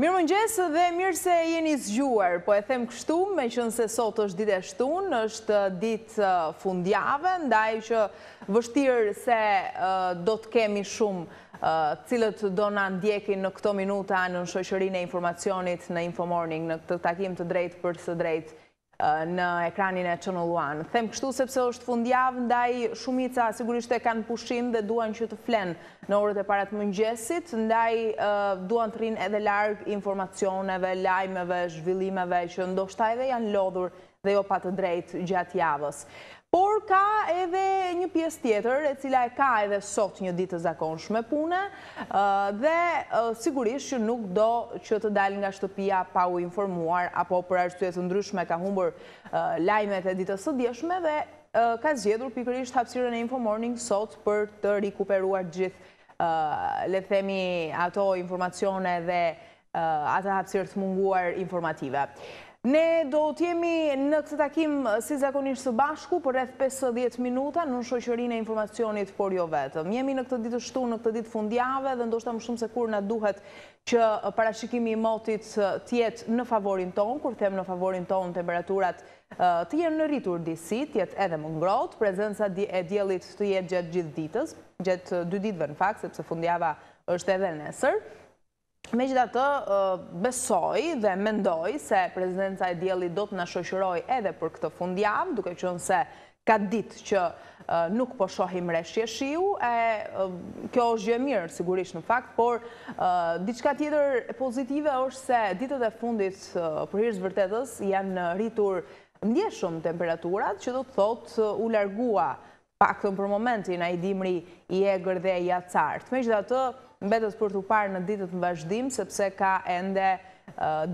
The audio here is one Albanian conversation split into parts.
Mirëmëngjes dhe mirë se jeni zgjuar. Po e them kështu, meqenëse sot është ditë e shtunë, është ditë fundjave, ndaj që vështirë se do të kemi shumë të cilët do na ndjekin në këto minuta nën shoqërinë e informacionit në Infomorning, në këtë takim të drejtpërdrejtë në ekranin e Channel One. Them kështu sepse është fundjavë, ndaj shumica sigurisht e kanë pushim dhe duan që të flenë në orët e para të mëngjesit, ndaj duan të rrinë edhe larg informacioneve, lajmeve, zhvillimeve që ndoshta edhe janë lodhur dhe jo pa të drejtë gjatë javës. Por ka edhe një pjesë tjetër, e cila e ka edhe sot një ditë të zakonshme pune, dhe sigurisht që nuk do që të dalë nga shtëpia pa u informuar, apo për arsye të ndryshme ka humbur lajmet e ditës së djeshme dhe ka zgjedhur pikërisht hapësirën e Infomorning sot për të rikuperuar gjithë le të themi ato informacione dhe atë hapësirë të munguar informative. Ne do të jemi në këtë takim si zakonisht së bashku për rreth 50 minuta nën shoqërinë e informacionit, por jo vetëm. Jemi në këtë ditë shtu, në këtë ditë fundjave dhe ndoshta më shumë se kurrë na duhet që parashikimi i motit të jetë në favorin tonë, kur them në favorin tonë temperaturat të jenë në rritur disi, të jetë edhe më ngrohtë, prezenca e diellit të jetë gjatë gjithë ditës, gjatë dy ditëve në fakt, sepse fundjava është edhe nesër. Megjithatë, besoj dhe mendoj se prezenca e diellit do të na shoqërojë edhe për këtë fundjavë, duke qenë se ka ditë që nuk po shohim reshje shiu, e kjo është gjë e mirë sigurisht në fakt, por diçka tjetër pozitive është se ditët e fundit për hir të së vërtetës janë rritur ndjeshëm temperaturat, që do të thotë u largua Paktën për momentin, ai dimri i egër dhe i acartë. Megjithatë, mbetet për t'u parë në ditët në vazhdim, sepse ka ende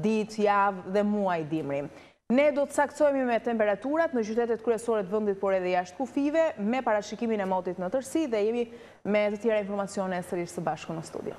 ditë, javë dhe muaj dimri. Ne do të saktësohemi me temperaturat në qytetet kryesore të vendit, por edhe jashtë kufijve, me parashikimin e motit në tërësi dhe jemi me të tjera informacione sërish së bashku në studio.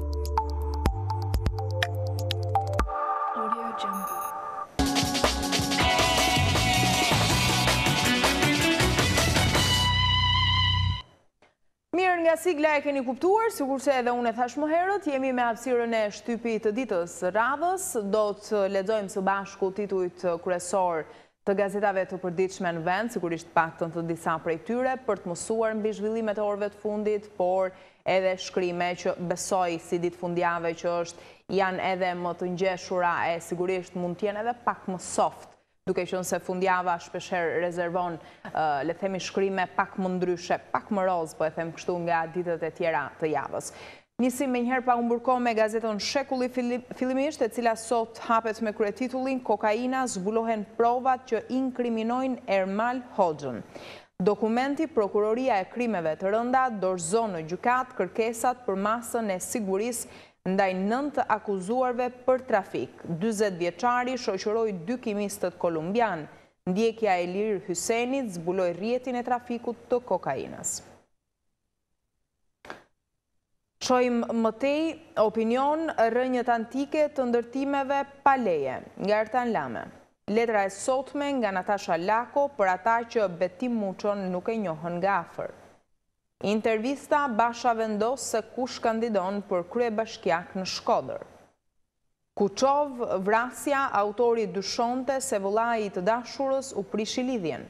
nga sigla e keni kuptuar, sikurse edhe unë e thashë më herët, jemi me hapësirën e shtypit të ditës radhës, do të lexojmë së bashku titujt kryesorë të gazetave të përditshme në vend, sigurisht të paktën të disa prej tyre, për të mësuar mbi zhvillimet e orëve të fundit, por edhe shkrime që besoj si ditë fundjave që është janë edhe më të ngjeshura e sigurisht mund të jenë edhe pak më soft duke qenë se fundjava shpeshherë rezervon, le të themi shkrime pak më ndryshe, pak më rozë, po e them kështu nga ditët e tjera të javës. Nisim menjëherë pa humbur kohë me gazetën Shekulli fillimisht, e cila sot hapet me kryetitullin Kokaina, zbulohen provat që inkriminojnë Ermal Hoxhën. Dokumenti, Prokuroria e Krimeve të Rënda dorëzon në gjykatë kërkesat për masën e sigurisë ndaj nëntë të akuzuarve për trafik. Dyzet vjeçari shoqëroi dy kimistët kolumbianë. Ndjekja e Ilir Hysenit zbuloi rrjetin e trafikut të kokainës. Shohim më tej, Opinion, Rrënjët antike të ndërtimeve pa leje, nga Artan Lame. Letra e sotme nga Natasha Lako për ata që Betim Muçon nuk e njohën nga afër. Intervista, Basha vendos se kush kandidon për kryebashkiak në Shkodër. Kuçovë, Vrasja, autori dyshonte se vëllai i të dashurës u prishi lidhjen.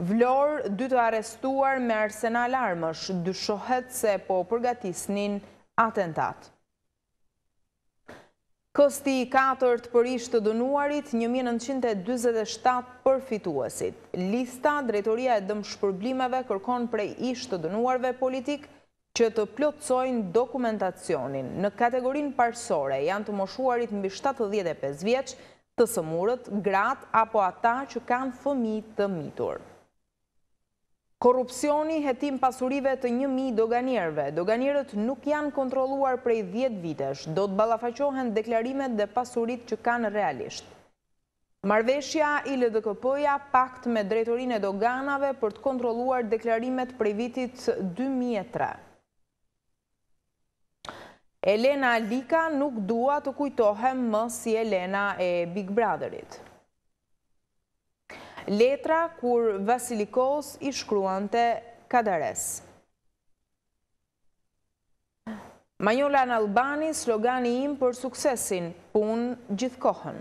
Vlorë, Dy të arrestuar me arsenal armësh, dyshohet se po përgatisnin atentat. Kësti i katërt për ish të dënuarit, një mijë e nëntëqind e dyzet e shtatë përfituesit. Lista, Drejtoria e Dëmshpërblimeve kërkon prej ish të dënuarve politikë që të plotësojnë dokumentacionin. Në kategorinë parësore janë të moshuarit mbi shtatëdhjetë e pesë vjeç, të sëmurët, gratë apo ata që kanë fëmijë të mitur. Korrupsioni, hetim pasurive të një mijë doganierëve, doganierët nuk janë kontrolluar prej dhjetë vitesh, do të ballafaqohen deklarimet dhe pasuritë që kanë realisht. Marrëveshja ILDKP-ja pakt me Drejtorinë e Doganave për të kontrolluar deklarimet prej vitit dy mijë e tre. Elena Lika nuk dua të kujtohem më si Elena e Big Brother-it. Letra kur Vasilikos i shkruante Kadaresë. Manjola Nallbani, slogani im për suksesin, punë gjithë kohën.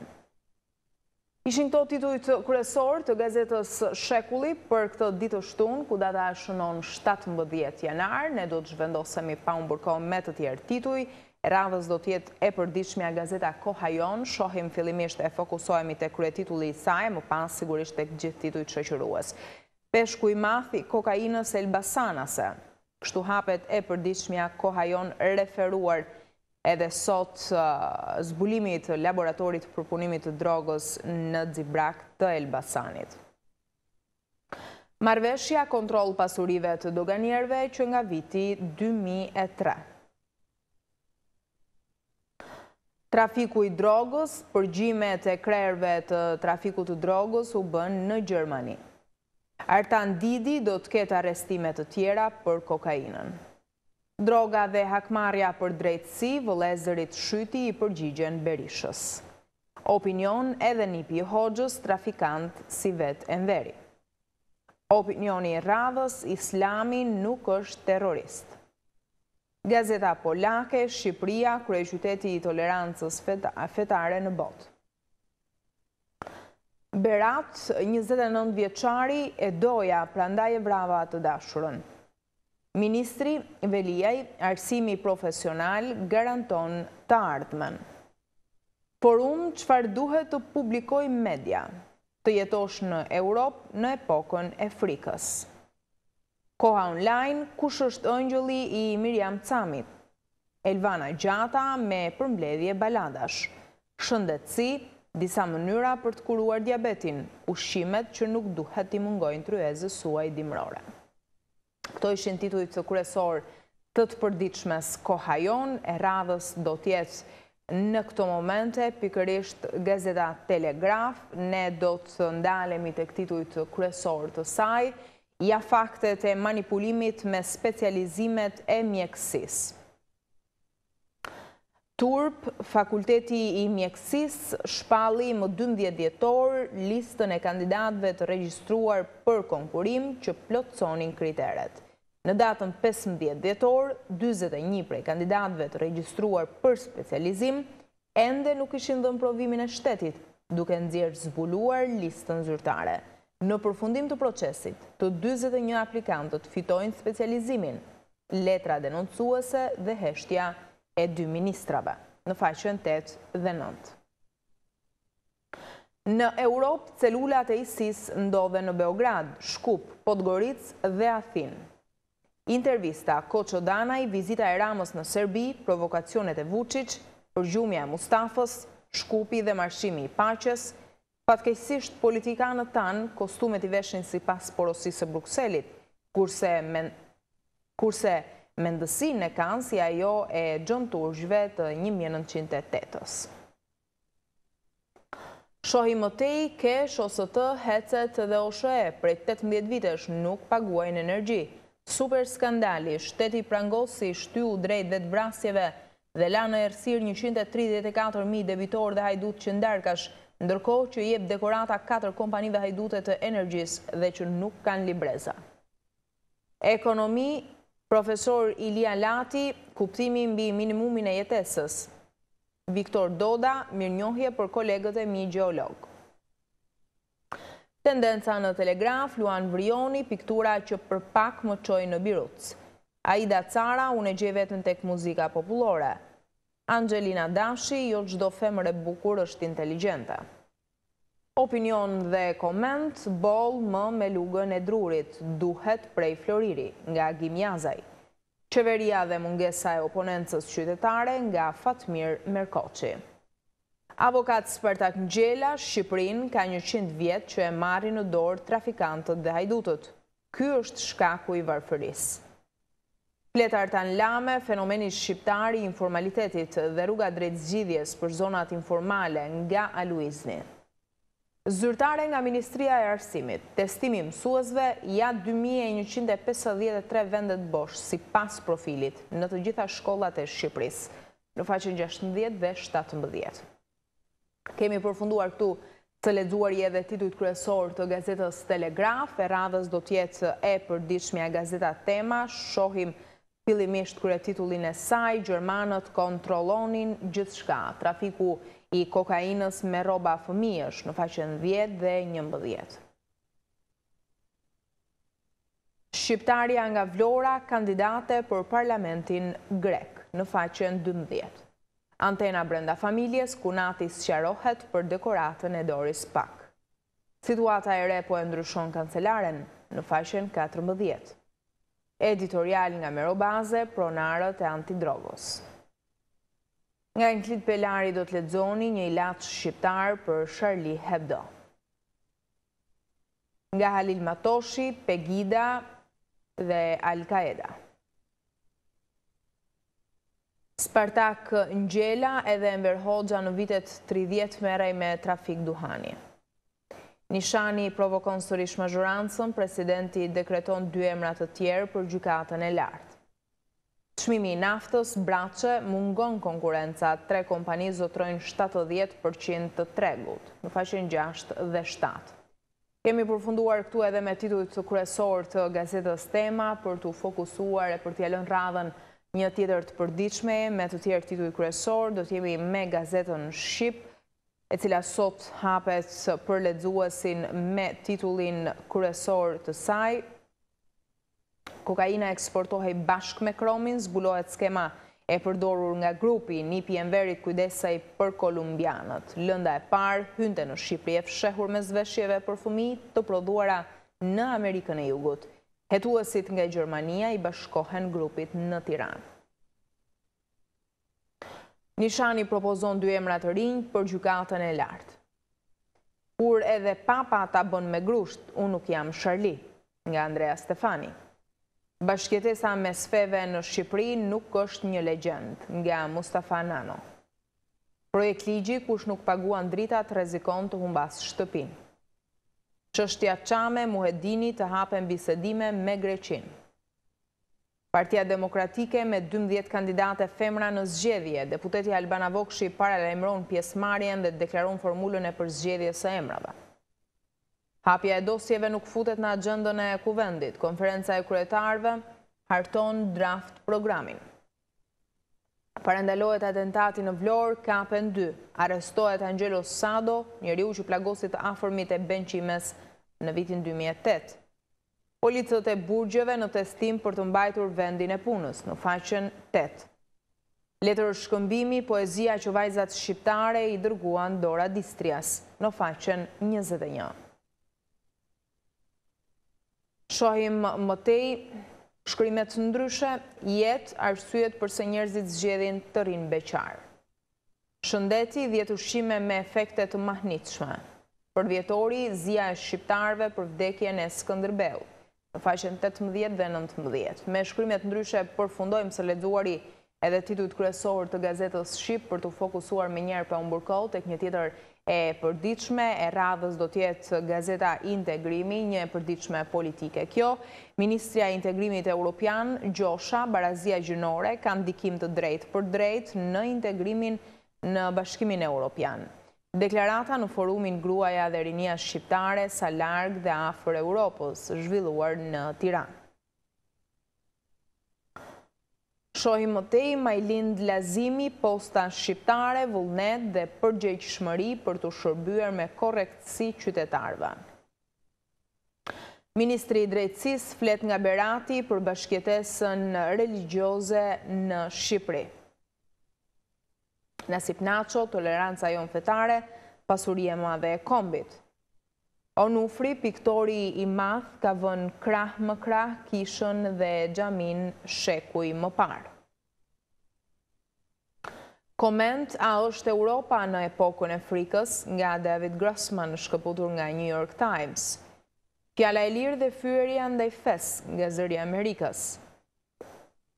Ishin këto titujt kryesorë të gazetës Shekulli për këtë ditë të shtunë, ku data shënon 17 janar. Ne do të zhvendosemi pa humbur kohë me të tjerë tituj. E radhës do të jetë e përditshmja gazeta Koha Jonë. Shohim fillimisht e fokusohemi te kryetitulli i saj e më pas sigurisht tek gjithë titujt shoqërues. Peshku i madh i kokainës elbasanase. Kështu hapet e përditshmja Koha Jonë referuar edhe sot zbulimit të laboratorit të përpunimit të drogës në Xibrak të Elbasanit. Marrëveshja kontroll pasurive të doganierëve që nga viti dy mijë e tre. Trafiku i drogës, përgjimet e krerëve të trafikut të drogës u bënë në Gjermani. Artan Didi do të ketë arrestime të tjera për kokainën. Droga dhe hakmarrja për drejtësi, vëllezërit Shyti i përgjigjen Berishës. Opinion edhe nipi i Hoxhës trafikant si vetë Enveri. Opinioni i radhës Islami nuk është terrorist. Gazeta polake Shqipëria kryeqyteti i tolerancës fetare në botë. Berat, njëzet e nëntë vjeçari, E doja, prandaj e vrava të dashurën. Ministri Veliaj, Arsimi profesional garanton të ardhmen. Forum, çfarë duhet të publikojë media? Të jetosh në Europë në epokën e frikës. Koha Online, Kush është ëngjëlli i Miriam Canit? Elvana Gjata me përmbledhje baladash. Shëndetësi, Disa mënyra për të kuruar diabetin, ushqimet që nuk duhet t'i mungojnë tryezës suaj dimërore. Këto ishin titujt kryesorë të të përditshmes Koha Jonë e radhës do të jetë në këto momente pikërisht gazeta Telegraf. Ne do të ndalemi tek titujt kryesorë të saj. Ja faktet e manipulimit me specializimet e mjekësisë. Turp, Fakulteti i Mjekësisë shpalli më dymbëdhjetë dhjetor listën e kandidatëve të regjistruar për konkurim që plotësonin kriteret. Në datën pesëmbëdhjetë dhjetor, dyzet e një prej kandidatëve të regjistruar për specializim ende nuk kishin dhënë provimin e shtetit, duke nxjerrë zbuluar listën zyrtare. Në përfundim të procesit, të dyzet e një aplikantët fitojnë specializimin, letra denoncuese dhe heshtja e dy ministrave, në faqen tetë dhe nëntë. Në Europë, celulat e ISIS ndodhen në Beograd, Shkup, Podgoricë dhe Athinë. Intervista, Koço Danaj, vizita e Ramës në Serbi, provokacionet e Vuçiç, përgjumja e Mustafës, Shkupi dhe marshimi i paqes, Fatkeqësisht, politikanët tanë, kostumet i veshin sipas porosisë së Brukselit, kurse mendësinë e kanë si ajo e xhonturqve të një mijë e nëntëqind e tetë-s. Shohi më tej, KESH, OST, hecet dhe OSHE prej tetëmbëdhjetë vitesh nuk paguajnë energji. Super skandali, shteti prangosi shtyu drejt vetëvrasjeve dhe la në errësirë njëqind e tridhjetë e katër mijë debitorë dhe hajdutë qindarkash, ndërkohë që jep dekorata katër kompanive hajdute të energjisë dhe që nuk kanë libreza. Ekonomi, Profesor Ilia Lati, Kuptimi mbi minimumin e jetesës. Viktor Doda, Mirënjohje për kolegët e mi gjeologë. Tendenca në Telegraf, Luan Vrioni, Piktura që për pak më çoi në birucë. Aida Cara, Unë e gjej veten tek muzika popullore. Anxhelina Dashi, Jo çdo femër e bukur është inteligjente. Opinion dhe koment boll më me lugën e drurit duhet prej floriri nga Agim Jazaj. Qeveria dhe mungesa e oponencës qytetare nga Fatmir Merkoçi. Avokat Spartak Ngjela, Shqipërinë ka njëqind vjet që e marrin në dorë trafikantët dhe hajdutët. Ky është shkaku i varfërisë. Flet Artan Lame, Fenomeni shqiptar i informalitetit dhe rruga drejt zgjidhjes për zonat informale nga Aluizni. Zyrtare nga Ministria e Arsimit, Testimi i mësuesve, ja dy mijë e njëqind e pesëdhjetë e tre vendet bosh sipas profilit në të gjitha shkollat e Shqipërisë, në faqen gjashtëmbëdhjetë dhe shtatëmbëdhjetë. Kemi përfunduar këtu të lexuari edhe titujt kryesorë të gazetës Telegraf, e radhës do të jetë e përditshmja gazeta Tema, shohim fillimisht kryetitullin e saj, gjermanët kontrollonin gjithçka, trafiku i kokainës me rroba fëmijësh, në faqen dhjetë dhe njëmbëdhjetë. Shqiptarja nga Vlora kandidate për parlamentin grek, në faqen dymbëdhjetë. Antena brenda familjes, kunati sqarohet për dekoratën e Doris Pack. Situata e re po e ndryshon kancelaren, në faqen katërmbëdhjetë. Editorial nga Mero Baze, pronarët e Antidrogës. Nga Enklit Pelari do të lexoni një ilaç shqiptar për Charlie Hebdo. nga Halil Matoshi, Pegida dhe Al Qaeda. Spartak Ngjela edhe Enver Hoxha në vitet tridhjetë merrej me trafik duhani. Nishani provokon sërish mazhorancën, presidenti dekreton dy emra të tjerë për Gjykatën e Lartë. Çmimi i naftës, Braçe, Mungon konkurrenca, tre kompani zotërojnë shtatëdhjetë për qind të tregut, në faqen gjashtë dhe shtatë. Kemi përfunduar këtu edhe me titujt kryesorë të gazetës Tema, për t'u fokusuar e për t'ia lënë radhën një tjetër të përditshme me të tjerë tituj kryesorë, do të jemi me gazetën Shqip, e cila sot hapet për lexuesin me titullin kryesor të saj. Kokaina eksportohej bashkë me kromin, zbulohet skema e përdorur nga grupi, nipi i Enverit kujdesej për kolumbianët. Lënda e parë hynte në Shqipëri e fshehur mes veshjeve për fëmijë të prodhuara në Amerikën e Jugut. Hetuesit nga Gjermania i bashkohen grupit në Tiranë. Nishani propozon dy emra të rinj për Gjykatën e Lartë. Kur edhe Papa ta bën me grusht, unë nuk jam Sharli, nga Andrea Stefani. Bashkëjetesa mes feve në Shqipëri nuk është një legjendë, nga Mustafa Nano. Projektligji kush nuk paguan dritat rrezikon të humbasë shtëpinë. Çështja çame, Muhedini të hapen bisedime me Greqinë. Partia Demokratike me dymbëdhjetë kandidate femra në zgjedhje, deputeti Albana Vokshi paralajmëron pjesëmarrjen dhe deklaron formulën e përzgjedhjes së emrave. Hapja e dosjeve nuk futet në axhendën e Kuvendit, Konferenca e Kryetarëve harton draft programin. Parandalohet atentati në Vlorë, kapen dy. Arrestohet Anxhelo Sado, njeriu që plagosi të afërmit e Ben Qimes në vitin dy mijë e tetë. Policët e burgjeve në testim për të mbajtur vendin e punës, në faqen tetë. Letërshkëmbimi Poezia që vajzat shqiptare i dërguan Dora d'Istrias, në faqen njëzet e një. Shohim më tej shkrimet ndryshe, jetë, arsyet përse njerëzit zgjedhin të rrinë beqarë. Shëndeti, dhjetë ushqime me efekte të mahnitshme. Përvjetori, zia e shqiptarëve për vdekjen e Skënderbeut. Në faqen tetëmbëdhjetë dhe nëntëmbëdhjetë. Me shkrimet ndryshe përfundojmë së lexuari edhe titujt kryesorë të gazetës Shqip për t'u fokusuar menjëherë pa humbur kohë tek një tjetër E përditshme e radhës do të jetë Gazeta Integrimi, një e përditshme politike kjo. Ministrja e Integrimit Europian, Gjosha, Barazia Gjinore, ka ndikim të drejtpërdrejtë në integrimin në Bashkimin Europian. Deklarata në forumin Gruaja dhe rinia shqiptare sa larg dhe afër Europës, zhvilluar në Tiranë. Shohim më tej, Majlind Lazimi, Posta Shqiptare, Vullnet dhe përgjegjshmëri për t'u shërbyer me korrektësi qytetarëve. Ministri i Drejtësisë flet nga Berati për bashkëjetesën religjioze në Shqipëri. Nasip Naço, toleranca jonë fetare, pasuri e madhe e kombit. Onufri, piktori i madh, ka vënë krah më krah kishën dhe xhaminë shekuj më parë. Koment, a është Europa në epokën e frikës, nga David Grossman, shkëputur nga New York Times. Fjala e lirë dhe fyerja ndaj fesë, nga Zëri i Amerikës.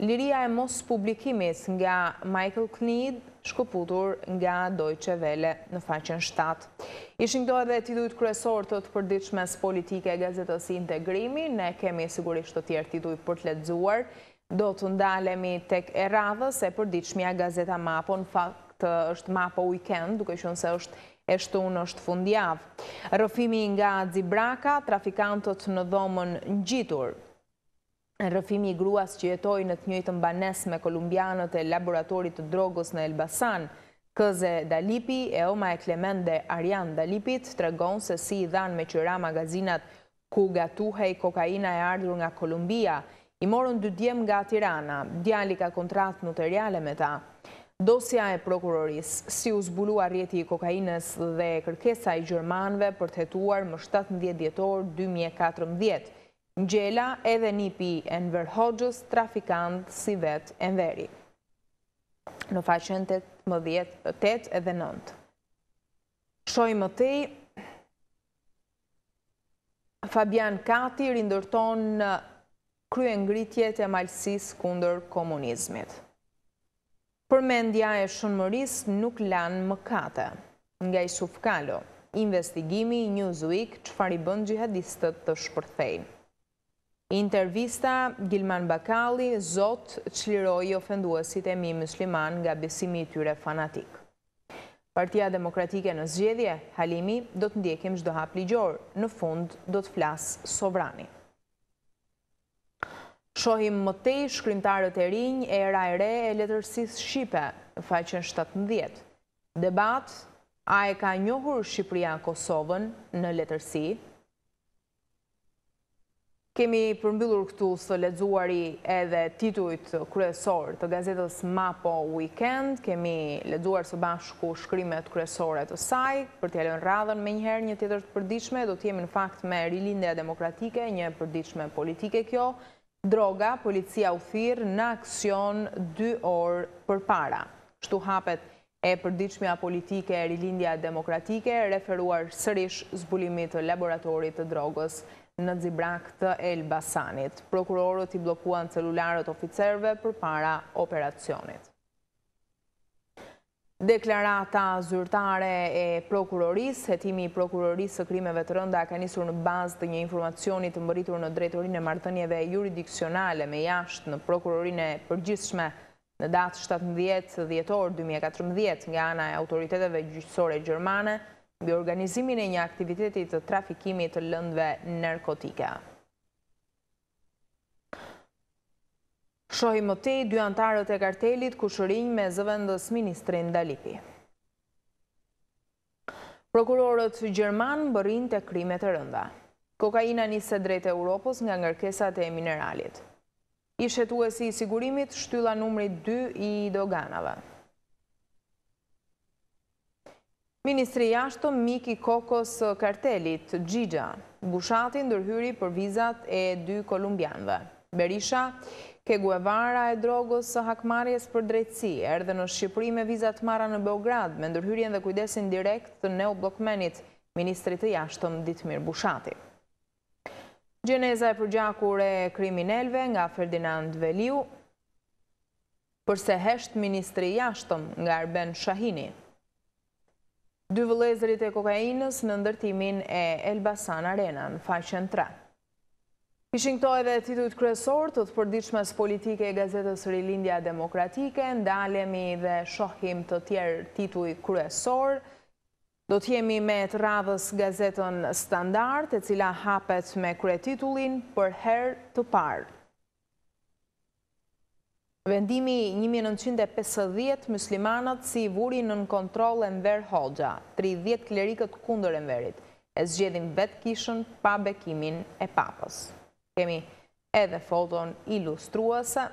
Liria e mospublikimit nga Michael Knigge shkëputur nga Deutsche Welle në faqen shtatë. Ishin këto edhe titujt kryesorë të të përditshmes politike e gazetës Integrimi, ne kemi sigurisht të tjerë tituj për të lexuar. Do të ndalemi tek e radhës e përditshmja gazeta Mapo, në fakt është Mapo Weekend, duke qenë se është e shtunë është fundjavë. Rrëfimi nga Xibraka, trafikantët në dhomën ngjitur. Rrëfimi i gruas që jetoi në të njëjtën banesë me kolumbianët e laboratorit të drogës në Elbasan, Këze Dalipi, e ëma e Klement dhe Arjan Dalipit, tregon se si i dhanë me qira magazinat ku gatuhej kokaina e ardhur nga Kolumbia. I morën dy djem nga Tirana. Djali ka kontratë noteriale me ta. Dosja e prokurorisë, Si u zbulua rrjeti i kokainës dhe kërkesa e gjermanëve për të hetuar më shtatëmbëdhjetë dhjetor dy mijë e katërmbëdhjetë, Ngjela edhe nipi i Enver Hoxhës trafikant si vetë Enveri. Në faqen tetë edhe nëntë. Shohim më tej, Fabian Kati rindërton kryengritjet e malësisë kundër komunizmit. Përmendja e Shën Mërisë nuk lan mëkate. Nga Isuf Kalo, Investigimi i Newsweek, Çfarë i bën xhihadistët të shpërthejnë? Intervista, Gilman Bakalli, Zot, çliroi ofenduesit e mi myslimanë nga besimi i tyre fanatik. Partia Demokratike në zgjedhje, Halimi, Do të ndjekim çdo hap ligjor, në fund do të flasë sovrani. Shohim më tej shkrimtarët e rinj, era e re e letërsisë shqipe, faqen shtatëmbëdhjetë. Debat, A e ka njohur Shqipëria Kosovën në letërsi? Kemi përmbyllur këtu së lexuari edhe titujt kryesorë të gazetës Mapo Weekend. Kemi lexuar së bashku ku shkrimet kryesore të saj, për t'ia lënë radhën menjëherë një tjetër të përditshme, do të jemi në fakt me Rilindja Demokratike, një e përditshme politike kjo, Droga, policia u thirr në aksion dy orë përpara. Kështu hapet e përditshmja politike Rilindja Demokratike, referuar sërish zbulimit të laboratorit të drogës në Xibrak të Elbasanit. Prokurorët i bllokuan celularët oficerëve përpara operacionit. Deklarata zyrtare e prokurorisë, hetimi i prokurorisë së krimeve të rënda ka nisur në bazë të një informacioni të mbërritur në drejtorinë e marrëdhënieve juridiksionale me jashtë në prokurorinë e përgjithshme në datë 17 dhjetor 2014 nga ana e autoriteteve gjyqësore gjermane mbi organizimin e një aktiviteti të trafikimit të lëndëve narkotike. Shohim më tej, dy anëtarët e kartelit kushërinj me zëvendësministrin Dalipi. Prokurorët gjermanë mbërrijnë te krimet e rënda. Kokaina niset drejt Europës nga ngarkesat e mineralit. Ish hetuesi i sigurimit, shtylla numri dy i doganave. Ministri i Jashtëm mik i kokës së kartelit, Xhixha, Bushati ndërhyri për vizat e dy kolumbianëve. Berisha, Che Guevara e drogës së hakmarrjes për drejtësi, erdhën në Shqipëri me viza të marra në Beograd, me ndërhyrjen dhe kujdesin direkt të neobllokmenit, ministrit të Jashtëm, Ditmir Bushati. Gjeneza e përgjakur e kriminelëve nga Ferdinand Veliu. Përse hesht ministri i Jashtëm, nga Arben Shahini? Dy vëllezërit e kokainës në ndërtimin e Elbasan Arena, në faqen tre. Ishin këto edhe titujt kryesorë të të përditshmes politike, gazetës Rilindja Demokratike, ndalemi dhe shohim të tjerë tituj kryesorë. Do të jemi me të radhës gazetën Standard, e cila hapet me kryetitullin Për herë të parë. Vendimi i një mijë e nëntëqind e pesëdhjetë Myslimanët si i vuri nën kontroll Enver Hoxha, tridhjetë klerikët kundër Enverit, e zgjedhin vetë kishën pa bekimin e Papës. Kemi edhe foton ilustruese.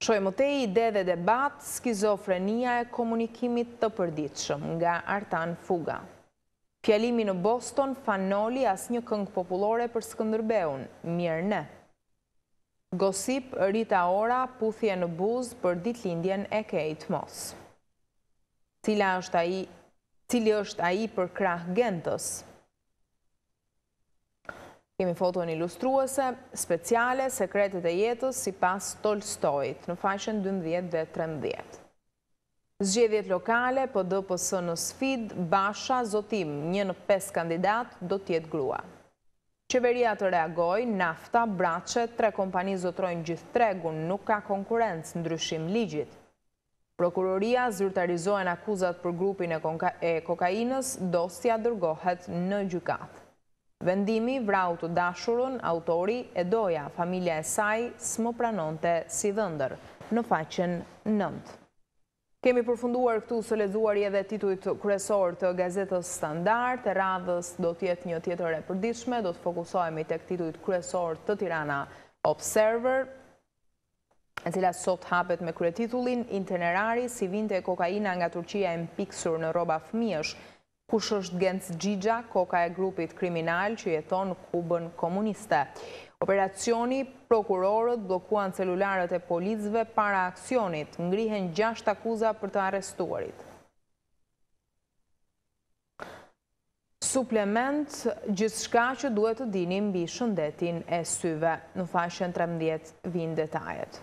Shohim më tej ide dhe debat, Skizofrenia e komunikimit të përditshëm, nga Artan Fuga. Fjalimi në Boston Fan Noli asnjë këngë popullore për Skëndërbeun, mjer ne. Gosip Rita Ora puthje në buzë për ditëlindjen e Kate Moss. Cila është, cili është ai përkrah Gentës? Kemi foton ilustruese, speciale, sekretet e jetës sipas Tolstoit, në faqen dymbëdhjetë dhe trembëdhjetë. Zgjedhjet lokale, PD-PS në sfidë, Basha, Zotim, një në pesë kandidatë do të jetë grua. Qeveria të reagojë, Nafta, Braçe, tre kompani zotrojnë gjithë tregun, nuk ka konkurrencë, ndryshim ligjit. Prokuroria, Zyrtarizohen akuzat për grupin e kokainës, dosja dërgohet në gjykatë. Vendimi vrau të dashurën, autori, e doja, familja e saj s'më pranonte si dhëndër, në faqen nëntë. Kemi përfunduar këtu së lexuari edhe titujt kryesorë të Gazetës Standard, e radhës do të jetë një tjetër e përditshme, do të fokusohemi tek titujt kryesorë të Tirana Observer, e cila sot hapet me kryetitullin Itinerari si vinte kokaina nga Turqia e mpiksur në rroba fëmijësh, Kush është Genc Xhixha, koka e grupit kriminal që jeton Kubën komuniste? Operacioni, Prokurorët bllokuan celularët e policëve para aksionit, ngrihen gjashtë akuza për të arrestuarit. Suplement, Gjithçka që duhet të dini mbi shëndetin e syve. Në faqen trembëdhjetë vijnë detajet.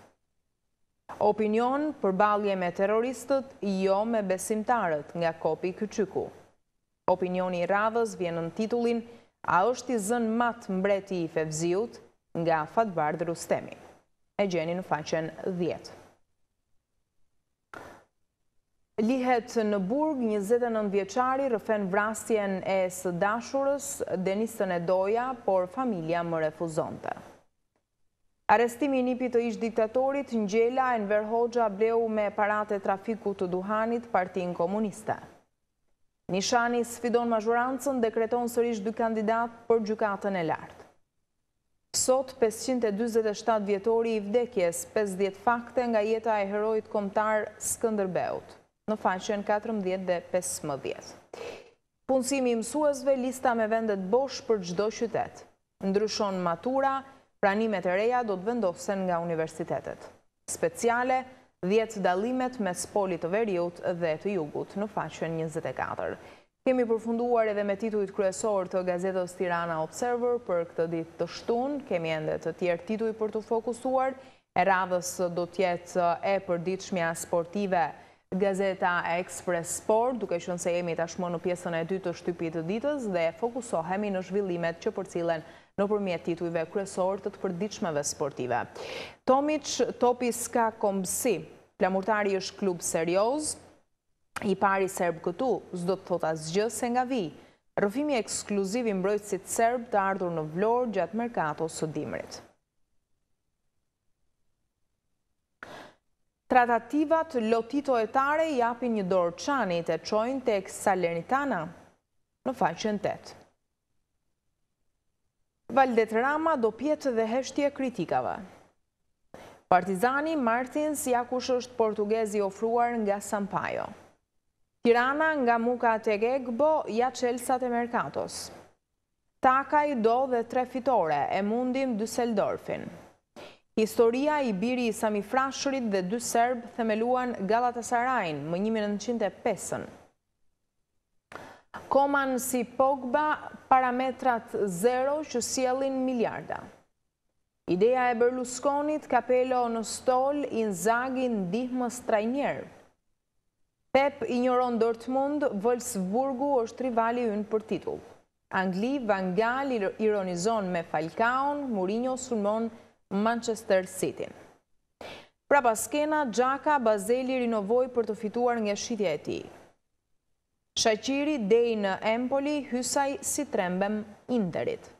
Opinion, Përballje me terroristët, jo me besimtarët, nga Kopi Kyçyku. Opinioni i radhës vjen nën titullin A është i zënë mat mbreti i Fevziut? nga Fatbardh Rustemi. E gjeni në faqen dhjetë. Lihet në burg, njëzet e nëntë vjeçari rrëfen vrasjen e së dashurës, Denisën e doja, por familja më refuzonte. Arrestimi i nipit të ish-diktatorit, Ngjela, Enver Hoxha bleu me paratë e trafikut të duhanit Partinë Komuniste. Nishani sfidon mazhorancën, dekreton sërish dy kandidatë për Gjykatën e Lartë. Sot, pesëqind e dyzet e shtatë vjetori i vdekjes, pesëdhjetë fakte nga jeta e heroit kombëtar Skënderbeut, në faqen katërmbëdhjetë dhe pesëmbëdhjetë. Punësimi i mësuesve, lista me vendet bosh për çdo qytet. Ndryshon matura, pranimet e reja do të vendosen nga universitetet. Speciale, Dhjetë dallimet mes Polit të Veriut dhe të Jugut, në faqen njëzet e katër. Kemi përfunduar edhe me titujt kryesorë të gazetës Tirana Observer për këtë ditë të shtunë, kemi ende të tjerë tituj për t'u fokusuar, E radhës do të jetë e përditshmja sportive Gazeta Express Sport, duke qenë se jemi tashmë në pjesën e dytë të shtypit të ditës dhe fokusohemi në zhvillimet që përcillen nëpërmjet titujve kryesorë të të përditshmeve sportive. Tomiç, Topi s'ka kombësi. Flamurtari është klub serioz. I pari serb këtu, s'do të thotë asgjë se nga vij. Rrëfimi ekskluziv i mbrojtësit serb të ardhur në Vlorë gjatë merkatos së dimrit. Tratativat Lotito e Tare japin një dorë Canit e çojnë tek Salernitana në faqen tetë. Valdet Rama dopietë dhe heshtje kritikave. Partizani, Martins, ja kush është portugezi ofruar nga Sampaio. Tirana, nga Muka tek Egbo, ja çelsat e merkatos. Taka i do dhe tre fitore, e mundin Dyseldorfin. Historia, I biri i Sami Frashërit dhe dy serbë themeluan Gallatasarajn më një mijë e nëntëqind e pesën. Koman si Pogba, parametrat zero që sjellin miliarda. Ideja e Berlusconit, Capello në stol, Inzaghi ndihmës trajner. Pep injoron Dortmund, Wolfsburgu është rivali ynë për titull. Angli, Van Gaal ironizon me Falcaon, Mourinho sulmon Manchester Cityn. Prapaskena, Xhaka, Bazeli rinovoi për të fituar nga shitja e tij. Shaqiri dej në Empoli Hysaj s'i trembem Interit.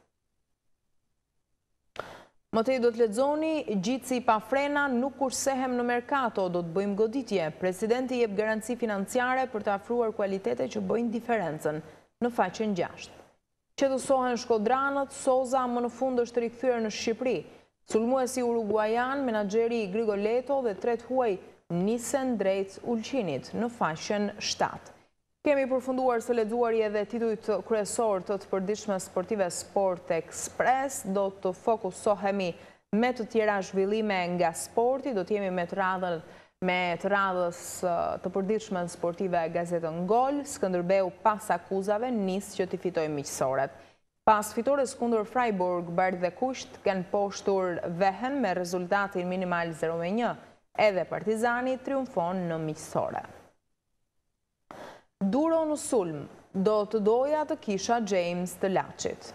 Më tej do të lexoni, Gjici pa frena, nuk kursehem në merkato, do të bëjmë goditje, Presidenti jep garanci financiare për të afruar kualitete që bëjnë diferencën, në faqen gjashtë. Qetësohen shkodranët, Soza më në fund është rikthyer në Shqipëri. Sulmuesi uruguajan, menaxheri Grigoletto dhe tre të huaj nisen drejt Ulqinit, në faqen shtatë. Kemi përfunduar së lexuari edhe titujt kryesorë të të përditshme sportive Sport Express. Do të fokusohemi Me të tjera zhvillime nga sporti, do të jemi me të radhën me të radhës të përditshme sportive gazetën Gol, Skënderbeu pas akuzave nis që t'i fitojë miqësoret. Pas fitores kundër Freiburg, bardhekuqtë kanë mposhtur vehen me rezultatin minimal zero me një. Edhe Partizani triumfon në miqësore. Duro në sulm, Do të doja të kisha James të Laçit.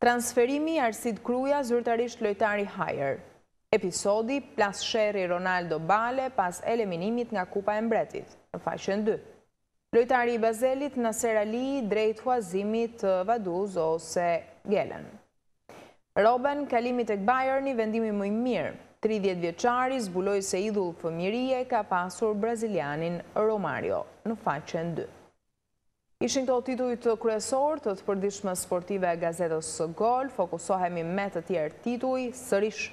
Transferimi, Arsid Kruja zyrtarisht lojtar i hajër. Episodi, Plas sherri Ronaldo Bale pas eleminimit nga Kupa e Mbretit, në faqen dy. Lojtari i Bazelit, Naser Ali drejt huazimit te Vaduz ose Gelen. Robben, Kalimi tek Bajerni vendimi më i mirë. Tridhjetë vjeçari zbuloi se idhull fëmijërie ka pasur brazilianin Romario, në faqen dy. Ishin këto titujt kryesorë të të përditshmes sportive e gazetës Gol, fokusohemi me të tjerë tituj, sërish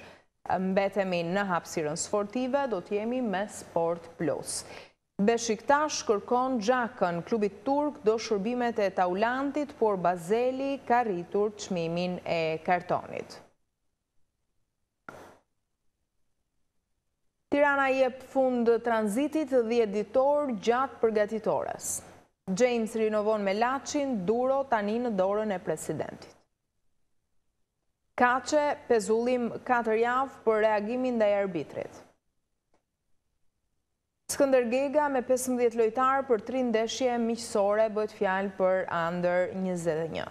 mbetemi në hapësirën sportive, do të jemi me Sport Plus. Beshiktash kërkon Xhakën, klubi turk do shërbimet e Taulantit, por Bazeli ka rritur çmimin e kartonit. Tirana jep fund tranzitit dhjetëditor gjatë përgatitores. James rinovon me Laçin, Duro tani në dorën e presidentit. Kaçe, pezullim katër javë për reagimin ndaj arbitrit. Skënder Gega me pesëmbëdhjetë lojtarë për tri ndeshje miqësore, bëhet fjalë për Under njëzet e një.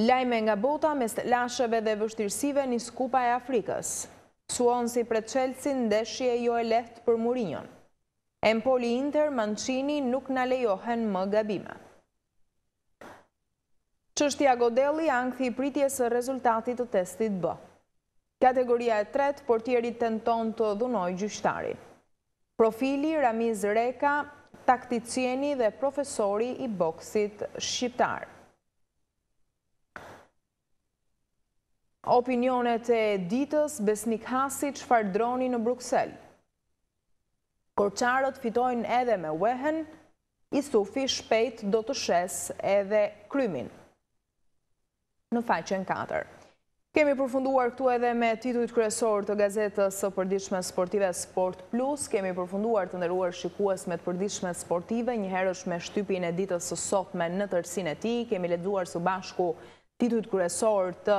Lajme nga bota, Mes telasheve dhe vështirësive nis Kupa e Afrikës. Suonsi pret Çelsin, ndeshje jo e lehtë për Murinjon. Empoli-Inter, Mançini, nuk na lejohen më gabime. Çështja Godelli, ankthi i pritjes së rezultatit të testit B. Kategoria e tretë, Portieri tenton të dhunojë gjyqtarin. Profili, Ramiz Reka, takticieni dhe profesori i boksit shqiptar. Opinionet e ditës, Besnik Hasi çfarë droni në Bruksel? Korçarët fitojnë edhe me Wehen, Isufi shpejt do të shesë edhe Krymin. në faqen katër. Kemi përfunduar këtu edhe me titujt kryesor të gazetës së përditshme sportive Sport Plus. Kemi përfunduar të nderuar shikues me të përditshme sportive, njëherësh me shtypin e ditës së sotme në tërësinë e tij. Kemi lexuar së bashku titujt kryesor të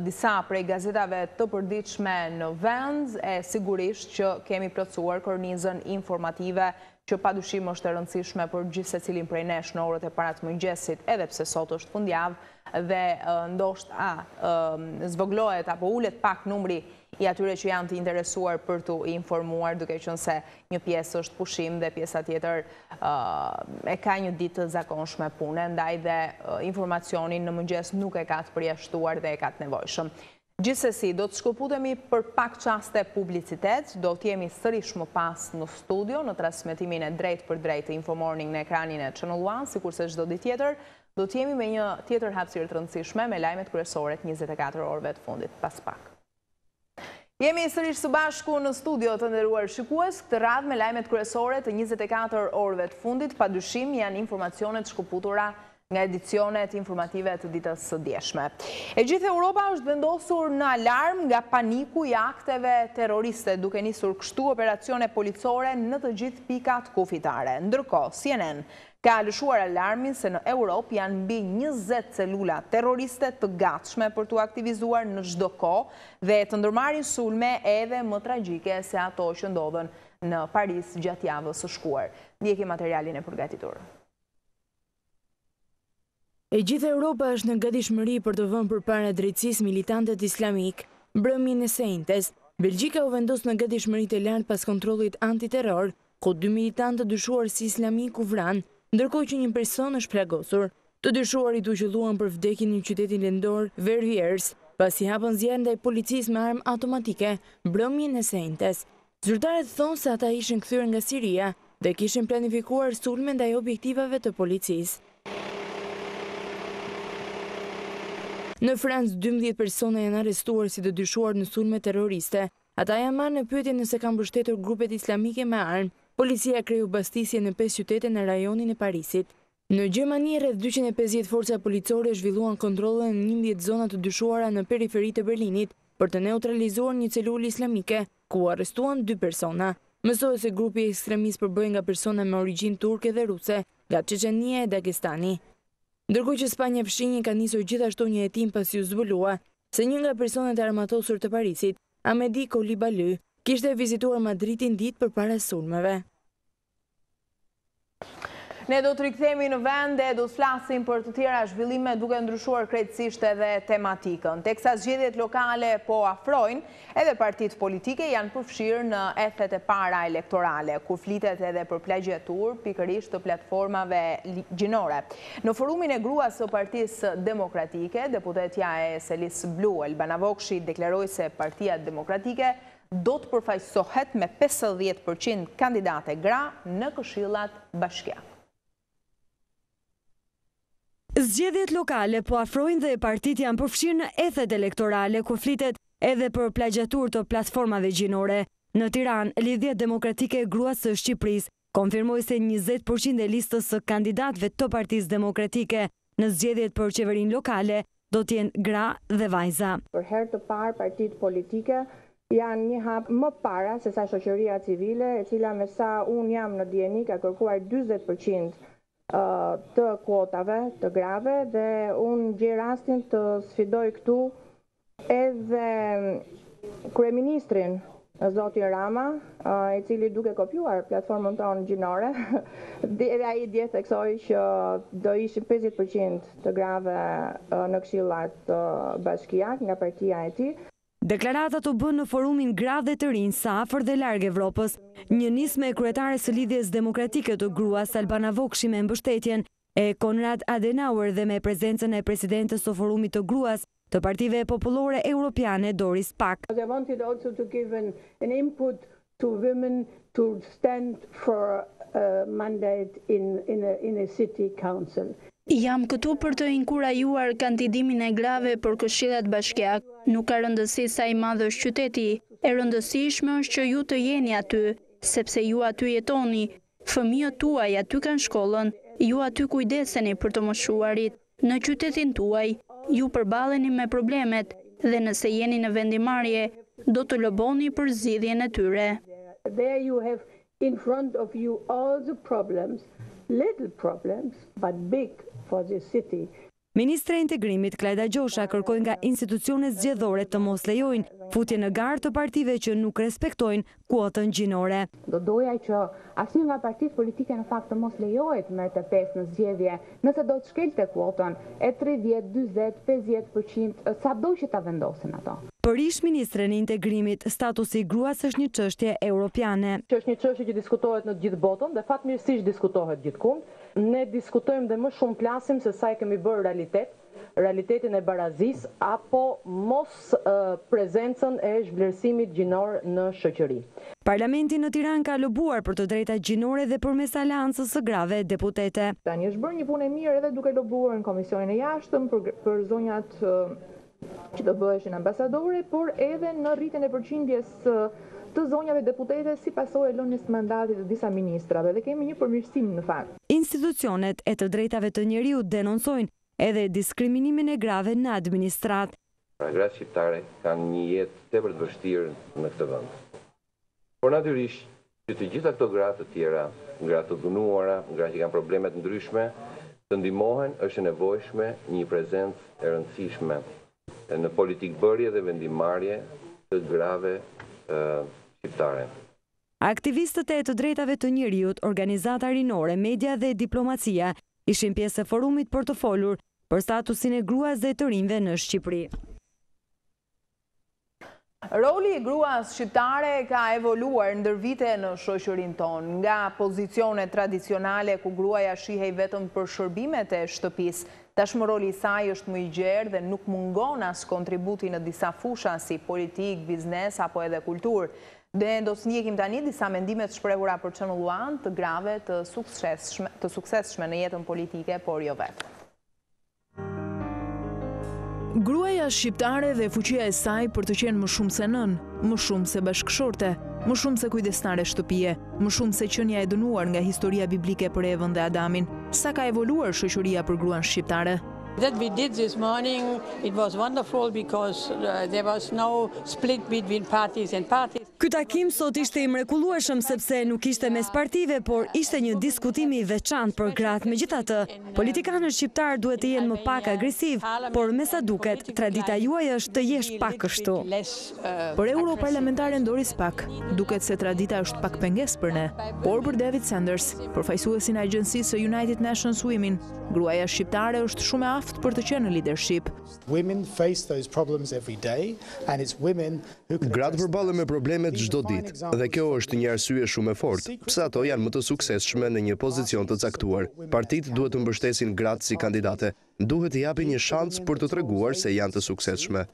disa prej gazetave të përditshme në vend, e sigurisht që kemi plotësuar kornizën informative që pa dyshim është e rëndësishme për gjithsecilin prej nesh në orët e para të mëngjesit, edhe pse sot është fundjavë dhe ndoshta zvogëlohet apo ulet pak numri i atyre që janë të interesuar për t'u informuar, duke qenë se një pjesë është pushim dhe pjesa tjetër e ka një ditë të zakonshme pune, ndaj dhe informacionin në mëngjes nuk e ka të përjashtuar dhe e ka të nevojshëm. Gjithsesi, do të shkëputemi për pak çaste publicitet, do të jemi sërish më pas në studio, në transmetimin e drejtpërdrejtë të Infomorning në ekranin e Channel One, sikurse çdo ditë tjetër, do të jemi me një tjetër hapësirë të rëndësishme, me lajmet kryesore të njëzet e katër orëve të fundit. Pas pak. Jemi sërish së bashku në studio, të nderuar shikues, këtë radhë me lajmet kryesore të njëzet e katër orëve të fundit, pa dyshim janë informacione të shkëputura nga edicionet informative të ditës së djeshme. E gjithë Europa është vendosur në alarm nga paniku i akteve terroriste, duke nisur kështu operacione policore në të gjithë pikat kufitare. Ndërkohë, CNN ka lëshuar alarmin se në Europë janë mbi njëzet celula terroriste të gatshme për t'u aktivizuar në çdo kohë dhe të ndërmarrin sulme edhe më tragjike se ato që ndodhën në Paris gjatë javës së shkuar. Ndjekim materialin e përgatitur. E gjithë Europa është në gatishmëri për të vënë përpara drejtësisë militantët islamikë. Mbrëmjen e së enjtes, Belgjika u vendos në gatishmëri të lartë pas kontrollit antiterror, ku dy militantë të dyshuar si islamikë u vranë, ndërkohë që një person është plagosur. Të dyshuarit u qëlluan për vdekje në qytetin lindor Verviers, pasi hapën zjarr ndaj policisë me armë automatike mbrëmjen e së enjtes. Zyrtarët thonë se ata ishin kthyer nga Siria dhe kishin planifikuar sulme ndaj objektivave të policisë. Në Francë, dymbëdhjetë persona janë arrestuar si të dyshuar në sulme terroriste. Ata janë marrë në pyetje nëse kanë mbështetur grupet islamike me armë. Policia kreu bastisje në pesë qytete në rajonin e Parisit. Në Gjermani, rreth dyqind e pesëdhjetë forca policore zhvilluan kontrolle në njëmbëdhjetë zona të dyshuara në periferi të Berlinit për të neutralizuar një celulë islamike, ku u arrestuan dy persona. Mësohet se grupi ekstremist përbëhej nga persona me origjinë turke dhe ruse, nga Çeçenia e Dagestani. Ndërkohë që Spanja fqinje ka nisur gjithashtu një hetim pasi u zbulua se një nga personat e armatosur të Parisit, Amedy Coulibaly, kishte vizituar Madridin ditë përpara sulmeve. Ne do të rikthehemi në vend e do të flasim për të tjera zhvillime duke ndryshuar krejtësisht edhe tematikën. Teksa zgjedhjet lokale po afrojnë, edhe partitë politike janë përfshirë në ethet e para elektorale, ku flitet edhe për plagjiaturë pikërisht të platformave gjinore. Në forumin e gruas së Partisë Demokratike, deputetja e Selisë Blu, Albana Vokshi deklaroi se Partia Demokratike do të përfaqësohet me pesëdhjetë për qind kandidate gra në këshillat bashkiakë. Zgjedhjet lokale po afrojnë dhe partitë janë përfshirë në ethet elektorale ku flitet edhe për plagjiaturë të platformave gjinore. Në Tiranë, Lidhja Demokratike e Gruas së Shqipërisë konfirmoi se njëzet për qind e listës së kandidatëve të Partisë Demokratike në zgjedhjet për qeverinë lokale do të jenë gra dhe vajza. Për herë të parë partitë politike janë një hap më para se sa shoqëria civile, e cila me sa unë jam në dijeni ka kërkuar dyzet për qind të kuotave të grave dhe unë gjej rastin të sfidoj këtu edhe kryeministrin zotin Rama, i cili duke kopjuar platformën tonë gjinore, edhe ai dje theksoi që do ishin pesëdhjetë për qind të grave në këshillat bashkiak nga partia e tij. Deklaratat u bënë në forumin Gra dhe të rinj sa afër dhe larg Evropës, një nismë e kryetares së Lidhjes Demokratike të Gruas, Albana Vokshi me mbështetjen e Konrad Adenauer dhe me prezencën e presidentes së Forumit të Gruas të Partive Popullore Europiane Doris Pack. They wanted also to give an an input to women to stand for a mandate in in a in a city council. Jam këtu për të inkurajuar kandidimin e grave për këshillat bashkiakë. Nuk ka rëndësi sa i madh është qyteti, e rëndësishme është që ju të jeni aty, sepse ju aty jetoni, Fëmijët tuaj aty kanë shkollën, ju aty kujdeseni për të moshuarit, në qytetin tuaj, ju përballeni me problemet dhe nëse jeni në vendimmarrje, do të loboni për zgjidhjen e tyre. There you have in front of you all the problems, little problems but big for this city. Ministrja e Integrimit, Klajda Gjosha kërkoi nga institucionet zgjedhore të mos lejojnë futjen në garë të partive që nuk respektojnë kuotën gjinore. Do doja që asnjë nga partitë politike në fakt të mos lejohej të merrte pjesë në zgjedhje nëse do të shkelte kuotën e tridhjetë, dyzet, pesëdhjetë për qind, sado që ta vendosin ato. Për ish-ministren e Integrimit, statusi i gruas është një çështje europiane. Kjo është një çështje që diskutohet në të gjithë botën dhe fatmirësisht diskutohet gjithkund. Ne diskutojmë dhe më shumë flasim se sa e kemi bërë realitet, realitetin e barazisë apo mos prezencën e zhvlerësimit gjinor në shoqëri. Parlamenti në Tiranë ka lobuar për të drejta gjinore dhe përmes Aleancës së Grave deputete. Tani është bërë një punë e mirë edhe duke lobuar në Komisionin e Jashtëm për zonjat që të bëheshin ambasadore, por edhe në rritjen e përqindjes të zonjave deputete si pasojë e lënies së mandatit të disa ministrave dhe kemi një përmirësim në fakt. Institucionet e të drejtave të njeriut denoncojnë edhe diskriminimin e grave në administratë. Pra gratë shqiptare kanë një jetë tepër të vështirë në këtë vend. Por natyrisht që të gjitha këto gra të tjera, gra të dhunuara, gra që kanë probleme të ndryshme, të ndihmohen është e nevojshme një prezencë e rëndësishme në politikëbërje dhe vendimmarrje të grave shqiptare. Aktivistët e të drejtave të njeriut, organizata rinore, media dhe diplomacia ishin pjesë e forumit për të folur për statusin e gruas dhe të rinjve në Shqipëri. Roli i gruas shqiptare ka evoluar ndër vite në shoqërinë tonë, nga pozicione tradicionale ku gruaja shihej vetëm për shërbimet e shtëpisë. Tashmë roli i saj është më i gjerë dhe nuk mungon as kontributi në disa fusha si politikë, biznes apo edhe kulturë. Dhe do të ndjekim tani disa mendime të shprehura për Channel One të grave të suksesshme në jetën politike, por jo vetëm. Gruaja shqiptare dhe fuqia e saj për të qenë më shumë se nënë, më shumë se bashkëshorte, më shumë se kujdestare shtëpie, më shumë se qenia e dënuar nga historia biblike për Evën dhe Adamin, sa ka evoluar shoqëria për gruan shqiptare. that we did this morning, it was wonderful because uh, there was no split between parties and parties. Ky takim sot ishte i mrekullueshëm sepse nuk ishte mes partive, por ishte një diskutim i veçantë për gratë. Megjithatë, Politikanët shqiptarë duhet të jenë më pak agresivë, por me sa duket, tradita juaj është të jesh pak kështu. Për europarlamentaren Doris Pack, duket se tradita është pak pengesë për ne, por për David Sanders, përfaqësuesin e agjencisë së United Nations Women, gruaja shqiptare është shumë e aftë për të qenë në lidership. Gratë përballen me problemet çdo ditë dhe kjo është një arsye shumë e fortë pse ato janë më të suksesshme në një pozicion të caktuar. Partitë duhet të mbështesin gratë si kandidate, duhet t'i japin një shans për të treguar se janë të suksesshme.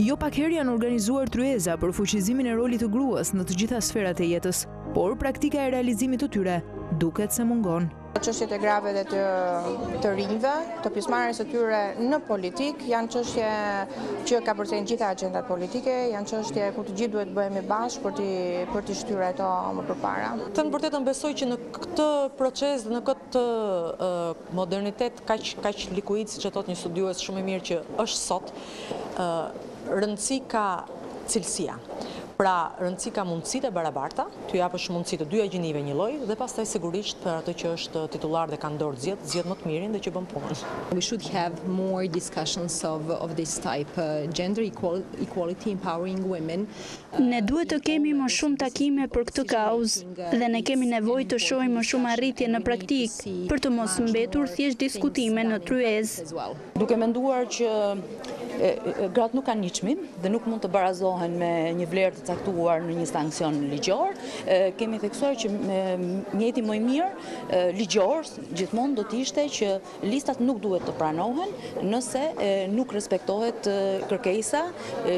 Jo pak herë janë organizuar tryeza për fuqizimin e rolit të gruas në të gjitha sferat e jetës, por praktika e realizimit të tyre duket se mungon. Çështjet e grave dhe të të rinjve, të pjesëmarrjes së tyre në politikë janë çështje që ka përshkuar gjithë agjendat politike, janë çështje ku të gjithë duhet të bëhemi bashkë për t'i për t'i shtyrë ato më përpara. Thënë të vërtetën besoj që në këtë proces dhe në këtë modernitet kaq kaq likuid siç e thotë një studiues shumë i mirë që është sot, Rëndësi ka cilësia. Pra, rëndësi ka mundësitë e barabarta, t'u japësh mundësi të dyja gjinive njëlloj dhe pastaj sigurisht për atë që është titullar edhe ka në dorë të zgjedhë, zgjedh më të mirin dhe që bën punën. We should have more discussions of of this type, gender equality empowering women, Ne duhet të kemi më shumë takime për këtë kauzë dhe ne kemi nevojë të shohim më shumë arritje në praktikë, për të mos mbetur thjesht diskutime në tryezë. Duke menduar që gratë nuk kanë një çmim dhe nuk mund të barazohen me një vlerë të caktuar në një sanksion ligjor, kemi theksuar që mjeti më i mirë ligjor gjithmonë do të ishte që listat nuk duhet të pranohen nëse nuk respektohet kërkesa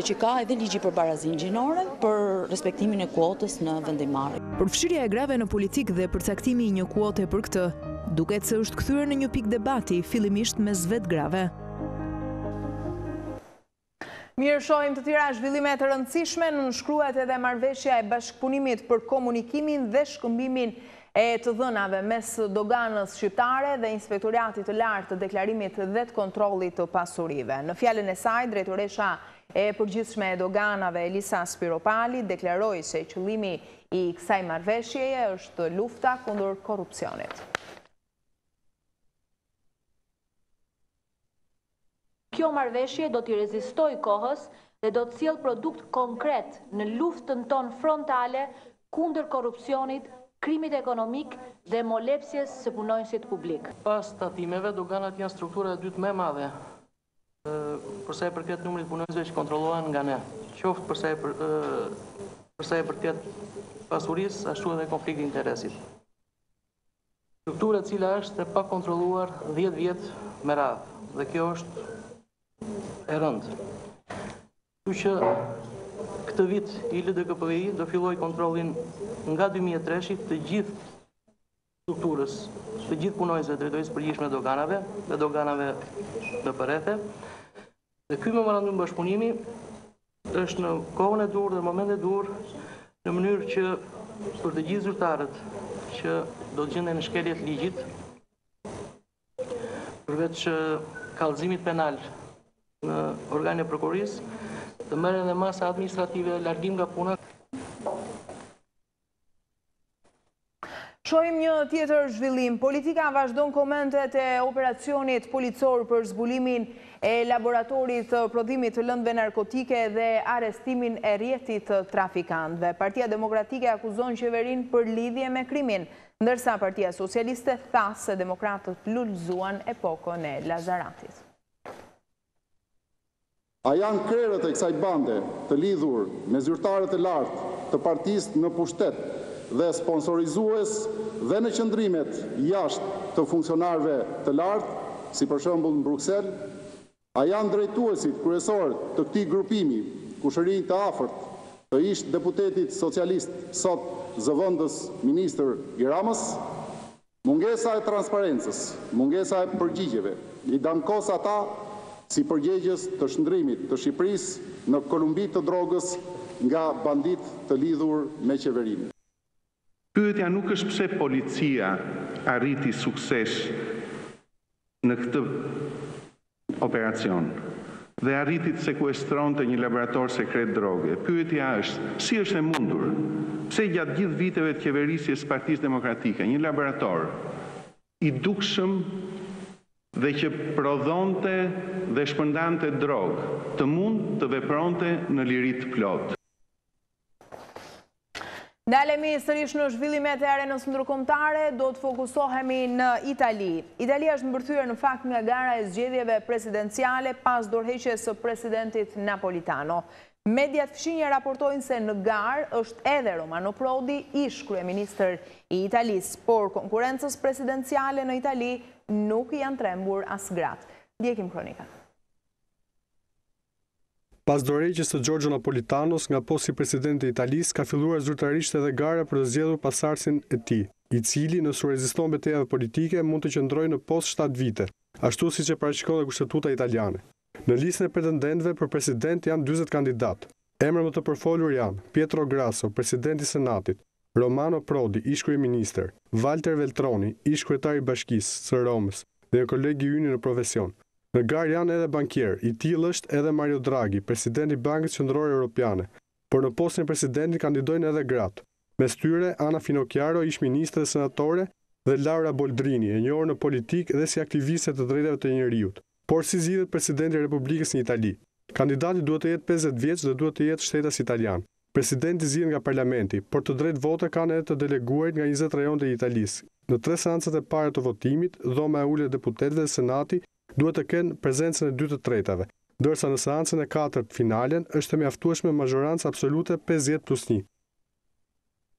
që ka edhe ligji për barazinë gjinore për respektimin e kuotës në vendimmarrje. Përfshirja e grave në politikë dhe përcaktimi i një kuote për këtë Duket se është kthyer në një pikë debati, fillimisht mes vetë grave. Mirë shohim të tjera zhvillime të rëndësishme, nënshkruhet edhe marrëveshja e bashkëpunimit për komunikimin dhe shkëmbimin e të dhënave mes doganës shqiptare dhe inspektoriatit të lartë të deklarimit dhe të kontrollit të pasurive. Në fjalën e saj, drejtoresha e përgjithshme e doganave Elisa Spiropali deklaroi se qëllimi i kësaj marrëveshjeje është lufta kundër korrupsionit. Kjo marrëveshje do t'i rezistojë kohës dhe do të sjellë produkt konkret në luftën tonë frontale kundër korrupsionit, krimit ekonomik dhe molepsjes së punonjësit publik. Pas tatimeve, doganat janë struktura e dytë më e madhe Për sa i përket numrit të punonjësve që kontrollohen nga ne, qoftë për sa i përket pasurisë, ashtu edhe konfliktit të interesit. Struktura e cila është e pakontrolluar 10 vjet me radhë dhe kjo është e rëndë. Kështu që këtë vit ILDKPI do fillojë kontrollin nga 2003-shi të gjithë strukturës, të gjithë punonjësve të Drejtorisë së Përgjithshme të Doganave dhe doganave në përrethe. Dhe ky memorandum bashkëpunimi është në kohën e duhur dhe në momentin e duhur në mënyrë që për të gjithë zyrtarët që do të gjenden në shkelje të ligjit, përveç kallëzimit penal në organin e prokurorisë, të merren edhe masa administrative largim nga puna. Shohim një tjetër zhvillim. Politika vazhdon komentet e operacionit policor për zbulimin e laboratorit të prodhimit të lëndëve narkotike dhe arrestimin e rrjetit të trafikantëve. Partia Demokratike akuzon qeverinë për lidhje me krimin, ndërsa Partia Socialiste tha se demokratët lulëzuan epokën e Lazaratit. A janë krerët e kësaj bande të lidhur me zyrtarët e lartë të partisë në pushtet dhe sponsorizues dhe në qëndrimet jashtë të funksionarëve të lartë, si për shembull në Bruksel? A janë drejtuesit kryesorë të këtij grupimi kushërinj të afërt të ish-deputetit socialist sot zëvendës ministër i Ramës? Mungesa e transparencës, mungesa e përgjigjeve, i damkos ata si përgjegjës të shndërrimit të Shqipërisë në Kolumbi të drogës nga banditë të lidhur me qeverinë. Pyetja nuk është pse policia arriti sukses në këtë operacion dhe arriti të sekuestronte një laborator sekret droge. Pyetja është, si është e mundur? Pse gjatë gjithë viteve të qeverisjes së Partisë Demokratike, një laborator i dukshëm dhe që prodhonte dhe shpërndante drogë, të mund të vepronte në liri të plotë? Ndalemi sërish në zhvillimet e arenës ndërkombëtare, do të fokusohemi në Itali. Italia është mbërthyer në fakt nga gara e zgjedhjeve presidenciale pas dorëheqjes së presidentit Napolitano. Mediat fqinje raportojnë se në garë është edhe Romano Prodi, ish kryeministër i Italisë, por konkurrencës presidenciale në Itali nuk i janë trembur as gratë. Ndjekim kronikën. Pas dorëheqjes së Xhorxho Napolitanos nga posti i Presidentit të Italisë, ka filluar zyrtarisht edhe gara për të zgjedhur pasardhësin e tij, i cili, nëse u reziston betejave politike, mund të qëndrojë në post shtatë vite, ashtu siç e parashikon dhe Kushtetuta italiane. Në listën e pretendentëve për president janë dyzet kandidatë. Emrat më të përfolur janë, Pietro Grasso, president i Senatit, Romano Prodi, ish-kryeministër, Valter Veltroni, ish-kryetar i Bashkisë së Romës dhe një koleg i yni në profesion. Në garë janë edhe bankierë, i tillë është edhe Mario Draghi, president i Bankës Qendrore Europiane. Por në postin e presidentit kandidojnë edhe gratë. Mes tyre, Ana Finocchiaro, ish-ministre dhe senatore, dhe Laura Boldrini, e njohur në politikë dhe si aktiviste e të drejtave të njeriut. Por si zgjidhet presidenti i Republikës në Itali? Kandidati duhet të jetë pesëdhjetë vjeç dhe duhet të jetë shtetas italian. Presidenti zgjidhet nga parlamenti, por të drejtë vote kanë edhe të deleguarit nga njëzet rajonet e Italisë. Në tre seancat e para të votimit, Dhoma e Ulët e Deputetëve dhe Senati duhet të kenë prezencën e dy të tretave, ndërsa në seancën e katërt, finalen, është e mjaftueshme mazhorancë absolute pesëdhjetë plus një.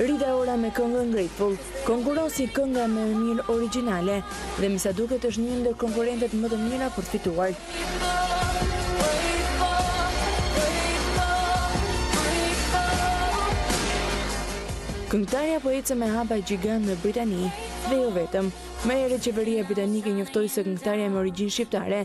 Rita Ora me këngën Grateful konkuron si kënga më e mirë origjinale dhe me sa duket është një ndër konkurrentet më të mira për të fituar. Këngëtarja po ecën me hapa gjigant në Britani dhe jo vetëm. Më herët qeveria britanike njoftoi se këngëtarja me origjinë shqiptare,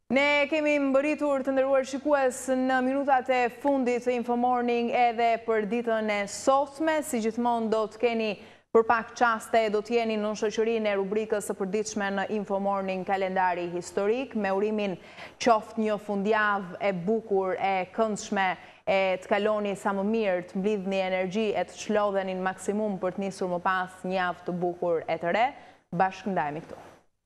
Ne kemi mbërritur të nderuar shikues në minutat e fundit të Infomorning edhe për ditën e sotshme, si gjithmonë do të keni për pak çaste e do të jeni nën shoqërinë e rubrikës së përditshme në Infomorning Kalendari Historik, me urimin qoftë një fundjavë e bukur e këndshme e të kaloni sa më mirë, të mblidhni energji e të çlodheni në maksimum për të nisur më pas një javë të bukur e të re, bashkë ndajemi këtu.